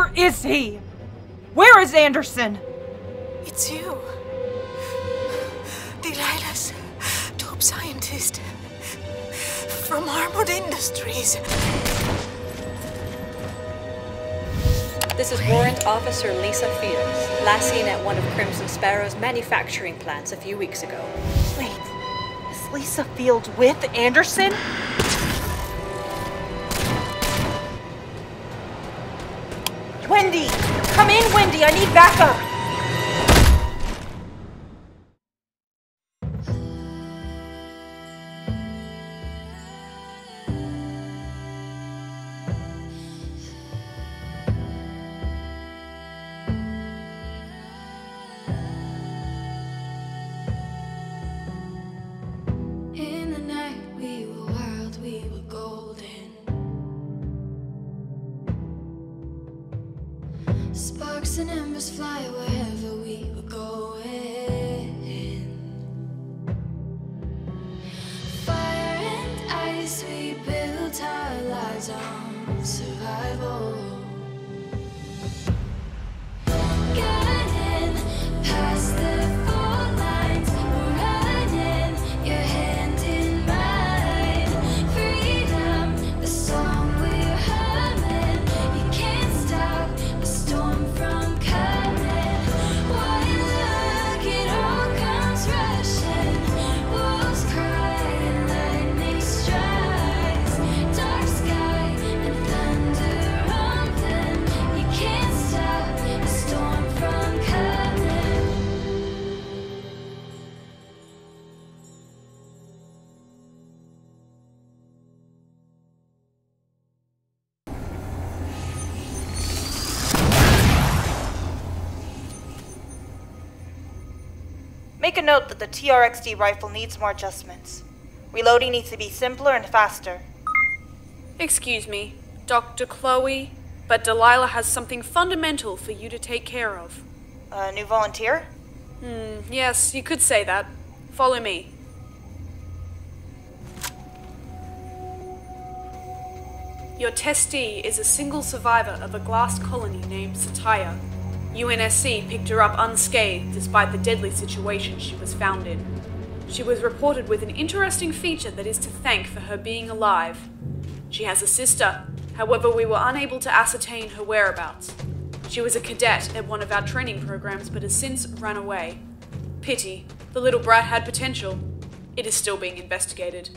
Where is he? Where is Anderson? It's you. Delilah's top scientist from Armored Industries. This is Warrant Officer Lisa Fields, last seen at one of Crimson Sparrow's manufacturing plants a few weeks ago. Wait, is Lisa Fields with Anderson? Come in, Wendy! I need backup! Fly wherever we were going. Fire and ice, we built our lives on survival. Make a note that the TRXD rifle needs more adjustments. Reloading needs to be simpler and faster. Excuse me, Dr. Chloe, but Delilah has something fundamental for you to take care of. A new volunteer? Hmm, yes, you could say that. Follow me. Your testee is a single survivor of a glass colony named Satya. UNSC picked her up unscathed despite the deadly situation she was found in. She was reported with an interesting feature that is to thank for her being alive. She has a sister, however, we were unable to ascertain her whereabouts. She was a cadet at one of our training programs but has since run away. Pity, the little brat had potential. It is still being investigated.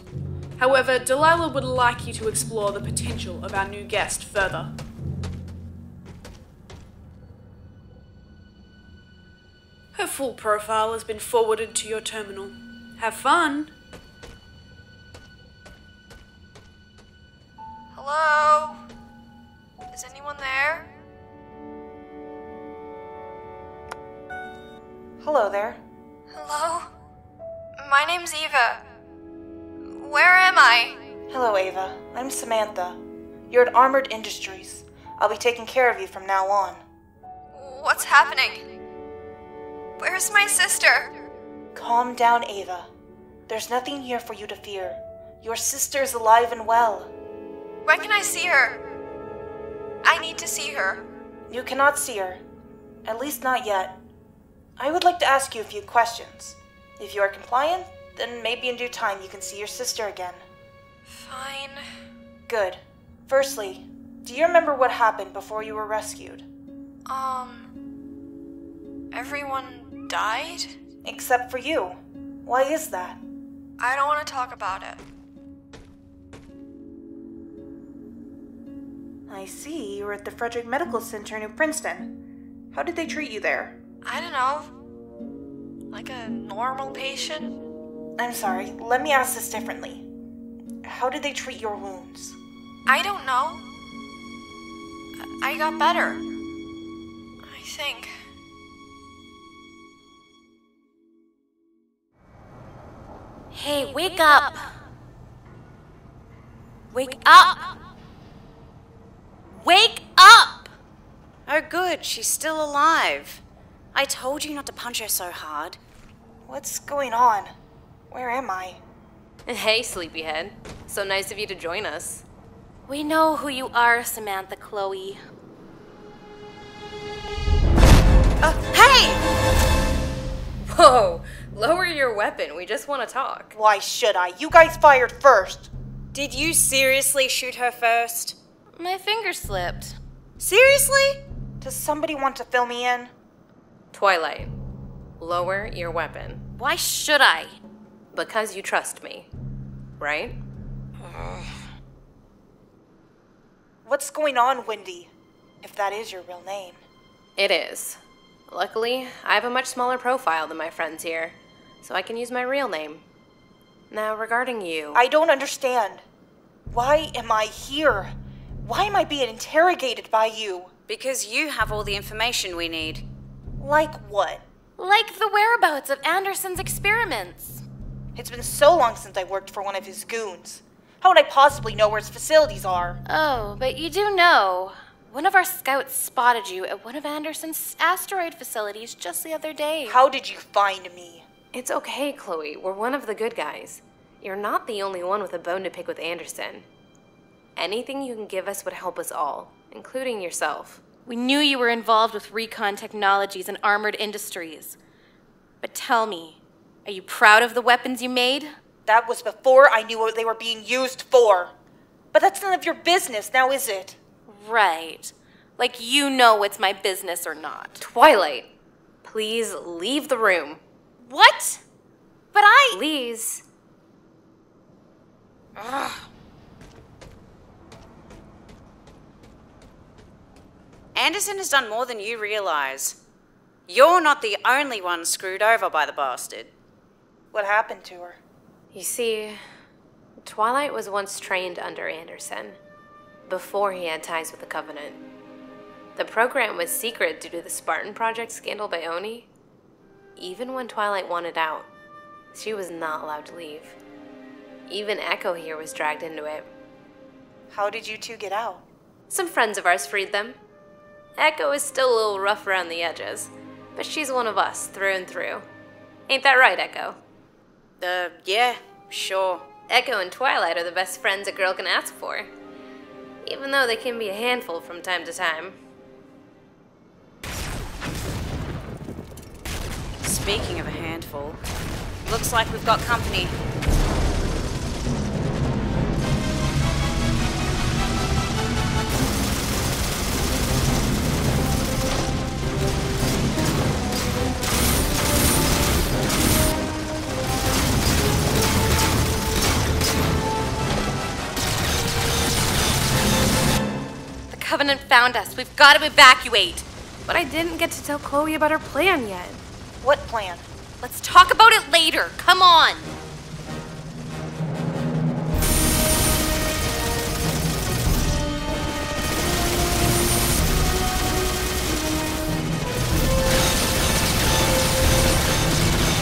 However, Delilah would like you to explore the potential of our new guest further. Her full profile has been forwarded to your terminal. Have fun! Hello? Is anyone there? Hello there. Hello? My name's Eva. Where am I? Hello, Ava. I'm Samantha. You're at Armored Industries. I'll be taking care of you from now on. What's happening? Where's my sister? Calm down, Ava. There's nothing here for you to fear. Your sister is alive and well. When can I see her? I need to see her. You cannot see her. At least not yet. I would like to ask you a few questions. If you are compliant, then maybe in due time you can see your sister again. Fine. Good. Firstly, do you remember what happened before you were rescued? Um. Everyone died? Except for you. Why is that? I don't want to talk about it. I see you were at the Frederick Medical Center in New Princeton. How did they treat you there? I don't know. Like a normal patient? I'm sorry, let me ask this differently. How did they treat your wounds? I don't know. I got better. I think. Hey, wake up! Wake up! Wake up! Oh, good, she's still alive. I told you not to punch her so hard. What's going on? Where am I? Hey, sleepyhead. So nice of you to join us. We know who you are, Samantha Chloe. Uh, hey! Whoa, lower your weapon. We just want to talk. Why should I? You guys fired first. Did you seriously shoot her first? My finger slipped. Seriously? Does somebody want to fill me in? Twilight, lower your weapon. Why should I? Because you trust me. Right? What's going on, Wendy? If that is your real name. It is. Luckily, I have a much smaller profile than my friends here, so I can use my real name. Now, regarding you. I don't understand. Why am I here? Why am I being interrogated by you? Because you have all the information we need. Like what? Like the whereabouts of Anderson's experiments. It's been so long since I worked for one of his goons. How would I possibly know where his facilities are? Oh, but you do know. One of our scouts spotted you at one of Anderson's asteroid facilities just the other day. How did you find me? It's okay, Chloe. We're one of the good guys. You're not the only one with a bone to pick with Anderson. Anything you can give us would help us all, including yourself. We knew you were involved with Recon Technologies and Armored Industries. But tell me, are you proud of the weapons you made? That was before I knew what they were being used for. But that's none of your business, now is it? Right. Like you know it's my business or not. Twilight, please leave the room. What? But I. Please. Anderson has done more than you realize. You're not the only one screwed over by the bastard. What happened to her? You see, Twilight was once trained under Anderson, before he had ties with the Covenant. The program was secret due to the Spartan Project scandal by ONI. Even when Twilight wanted out, she was not allowed to leave. Even Echo here was dragged into it. How did you two get out? Some friends of ours freed them. Echo is still a little rough around the edges, but she's one of us through and through. Ain't that right, Echo? Uh, yeah, sure. Echo and Twilight are the best friends a girl can ask for, even though they can be a handful from time to time. Speaking of a handful, looks like we've got company. Covenant found us. We've got to evacuate. But I didn't get to tell Chloe about her plan yet. What plan? Let's talk about it later. Come on.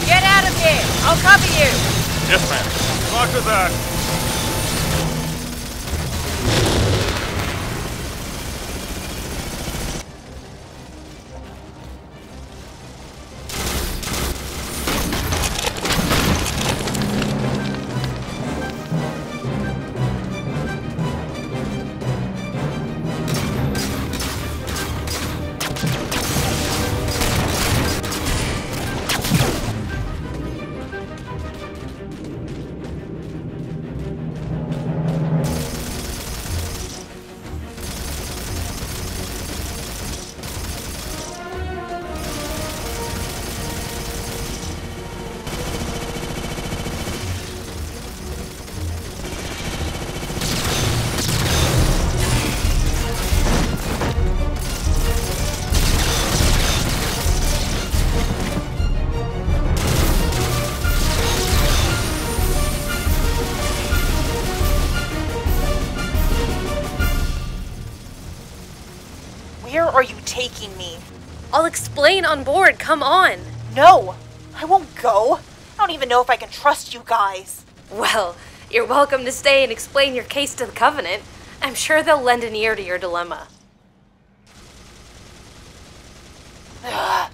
Get out of here! I'll cover you! Yes, ma'am. Roger that. I'll explain on board, come on! No! I won't go. I don't even know if I can trust you guys. Well, you're welcome to stay and explain your case to the Covenant. I'm sure they'll lend an ear to your dilemma. Ugh.